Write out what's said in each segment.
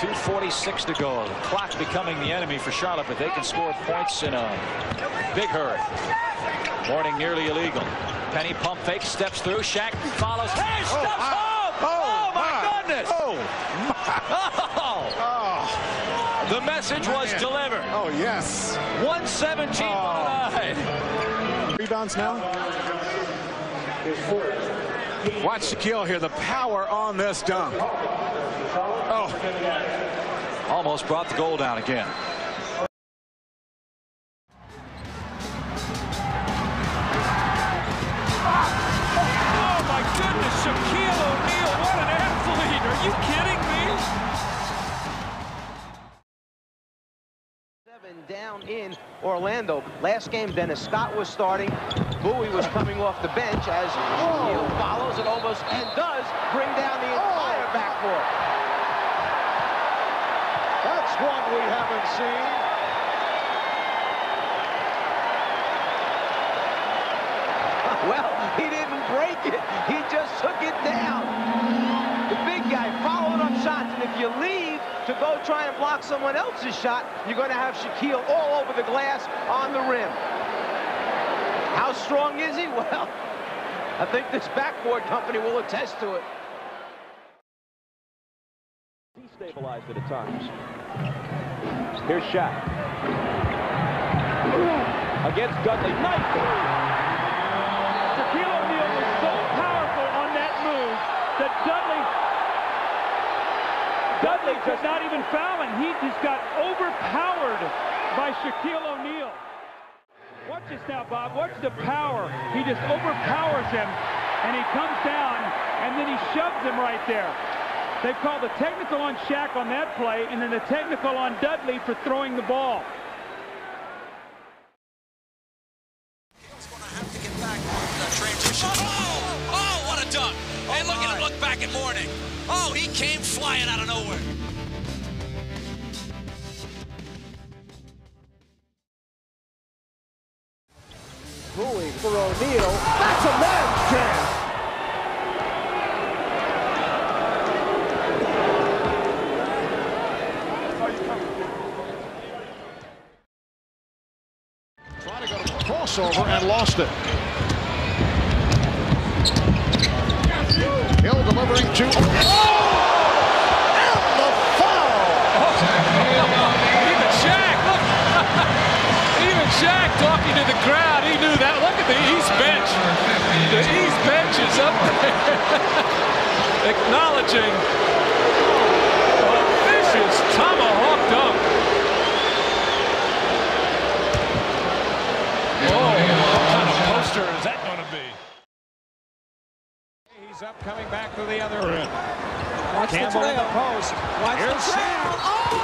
2.46 to go. The clock becoming the enemy for Charlotte, but they can score points in a big hurry. Mourning nearly illegal. Penny pump fake, steps through. Shaq follows. Hey, oh, steps oh, home! Oh, oh my, my, goodness! Oh, my. Oh. oh. The message was delivered. Oh, yes. 117 oh. Rebounds now. Watch Shaquille here. The power on this dunk. Oh. Almost brought the goal down again. Down in Orlando. Last game, Dennis Scott was starting. Bowie was coming off the bench as Shaquille follows and almost and does bring down the entire backcourt. That's one we haven't seen. To go try and block someone else's shot, you're going to have Shaquille all over the glass on the rim. How strong is he? Well, I think this backboard company will attest to it. Destabilized at times. Here's Shaq. Against Dudley. Nice move. Shaquille O'Neal was so powerful on that move that Dudley Dudley could not even foul and He just got overpowered by Shaquille O'Neal. Watch this now, Bob. Watch the power. He just overpowers him, and he comes down, and then he shoves him right there. They called the technical on Shaq on that play, and then the technical on Dudley for throwing the ball. transition. Oh, oh, what a dunk. Hey, look at him look back at Mourning. Oh, he came flying out of nowhere. Bowie for O'Neal. That's a man's chance. Trying to go to the crossover and lost it. Hill delivering to. Oh! And the foul! Even Shaq, look. Even Shaq talking to the crowd. He knew that. Look at the East bench. The East bench is up there. Acknowledging a vicious tomahawk dunk. Oh, what kind of poster is that going to be? He's up, coming back to the other end. Watch Campbell the in the post. Watch Here's the trail. Shaq.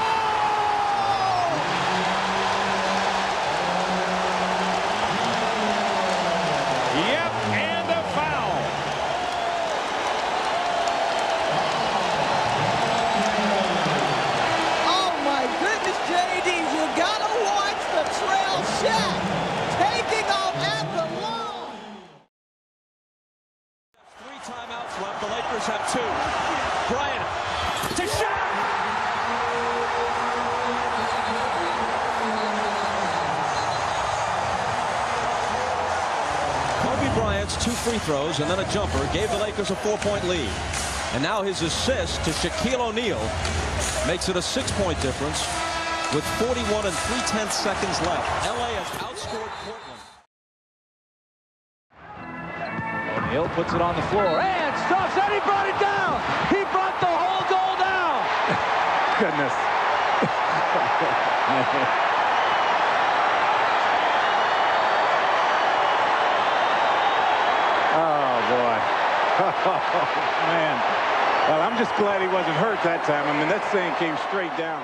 Yep, and a foul. Oh my goodness, JD, you gotta watch the trail shot. Taking off at the line. Three timeouts left. The Lakers have two. Bryant to Shaq. Kobe Bryant's two free throws and then a jumper gave the Lakers a four-point lead. And now his assist to Shaquille O'Neal makes it a six-point difference with 41 and 3 tenths seconds left. LA has outscored Portland. O'Neal puts it on the floor and stops and he brought it down. He brought the whole goal down. Goodness. oh, boy. Oh, man. Well, I'm just glad he wasn't hurt that time. I mean, that thing came straight down.